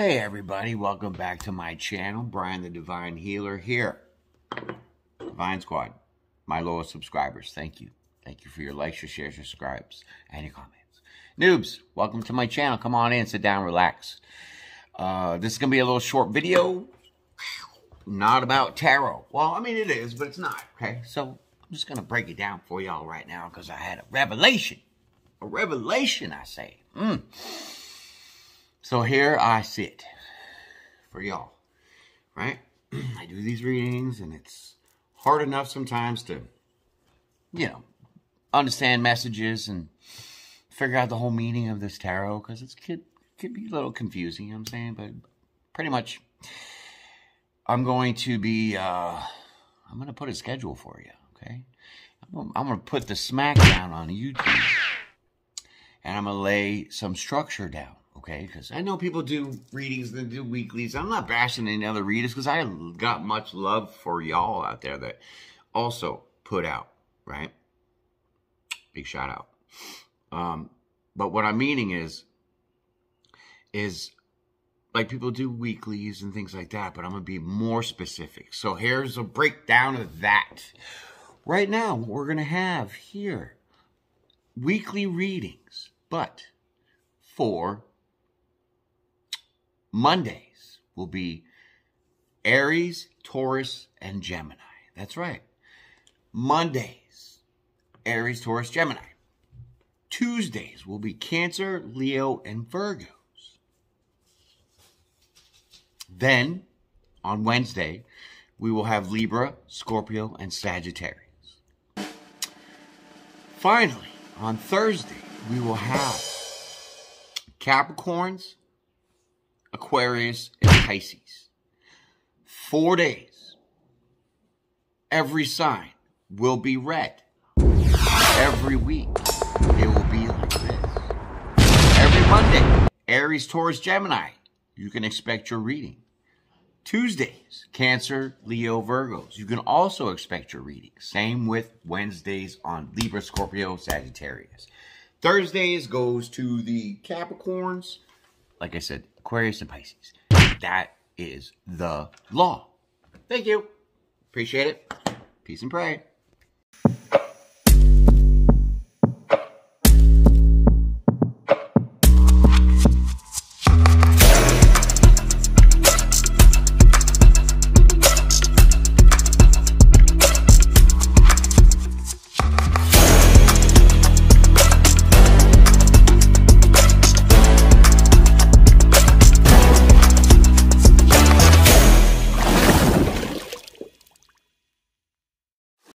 everybody? Welcome back to my channel. Brian the Divine Healer here. Divine Squad, my lowest subscribers. Thank you. Thank you for your likes, your shares, your subscribes, and your comments. Noobs, welcome to my channel. Come on in, sit down, relax. Uh, this is going to be a little short video. Not about tarot. Well, I mean, it is, but it's not. Okay, so I'm just going to break it down for y'all right now because I had a revelation. A revelation, I say. Mm. So here I sit for y'all, right? I do these readings and it's hard enough sometimes to, you know, understand messages and figure out the whole meaning of this tarot because it could, could be a little confusing, you know what I'm saying? But pretty much I'm going to be, uh, I'm going to put a schedule for you, okay? I'm, I'm going to put the smackdown on YouTube and I'm going to lay some structure down okay? Because I know people do readings and do weeklies. I'm not bashing any other readers because I got much love for y'all out there that also put out, right? Big shout out. Um, but what I'm meaning is, is like people do weeklies and things like that, but I'm going to be more specific. So here's a breakdown of that. Right now, we're going to have here weekly readings, but for Mondays will be Aries, Taurus, and Gemini. That's right. Mondays, Aries, Taurus, Gemini. Tuesdays will be Cancer, Leo, and Virgos. Then, on Wednesday, we will have Libra, Scorpio, and Sagittarius. Finally, on Thursday, we will have Capricorns, Aquarius, and Pisces. Four days. Every sign will be read. Every week, it will be like this. Every Monday, Aries, Taurus, Gemini, you can expect your reading. Tuesdays, Cancer, Leo, Virgos. You can also expect your reading. Same with Wednesdays on Libra, Scorpio, Sagittarius. Thursdays goes to the Capricorns. Like I said, Aquarius, and Pisces. That is the law. Thank you. Appreciate it. Peace and pray.